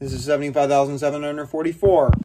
This is 75,744.